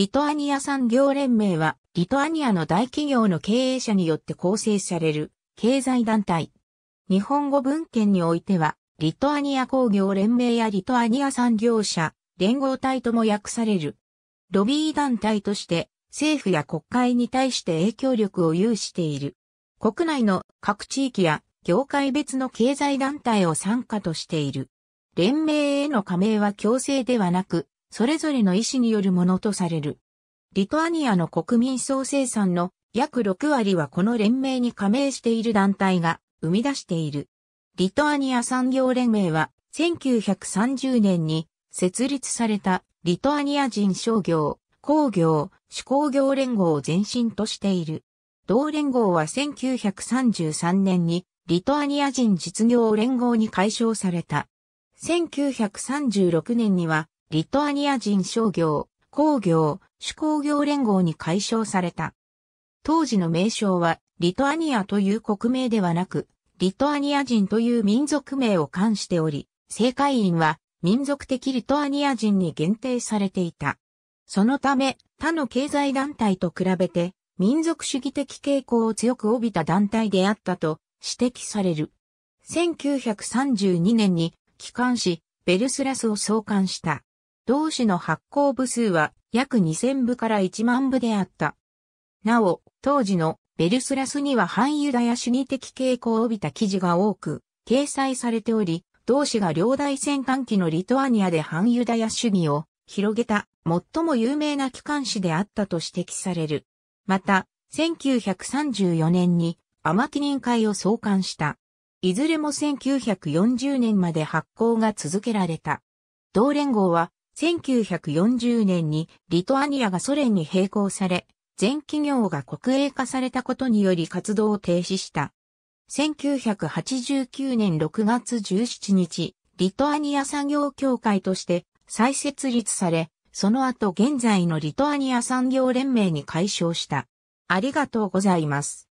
リトアニア産業連盟は、リトアニアの大企業の経営者によって構成される経済団体。日本語文献においては、リトアニア工業連盟やリトアニア産業者連合体とも訳される。ロビー団体として政府や国会に対して影響力を有している。国内の各地域や業界別の経済団体を参加としている。連盟への加盟は強制ではなく、それぞれの意思によるものとされる。リトアニアの国民総生産の約6割はこの連盟に加盟している団体が生み出している。リトアニア産業連盟は1930年に設立されたリトアニア人商業、工業、手工業連合を前身としている。同連合は1933年にリトアニア人実業連合に解消された。1936年にはリトアニア人商業、工業、手工業連合に解消された。当時の名称はリトアニアという国名ではなく、リトアニア人という民族名を冠しており、正会員は民族的リトアニア人に限定されていた。そのため、他の経済団体と比べて、民族主義的傾向を強く帯びた団体であったと指摘される。1932年に機関紙ベルスラスを創刊した。同誌の発行部数は約2000部から1万部であった。なお、当時のベルスラスには反ユダヤ主義的傾向を帯びた記事が多く掲載されており、同氏が両大戦艦機のリトアニアで反ユダヤ主義を広げた最も有名な機関紙であったと指摘される。また、1934年にアマティニン会を創刊した。いずれも1940年まで発行が続けられた。同連合は1940年にリトアニアがソ連に並行され、全企業が国営化されたことにより活動を停止した。1989年6月17日、リトアニア産業協会として再設立され、その後現在のリトアニア産業連盟に改称した。ありがとうございます。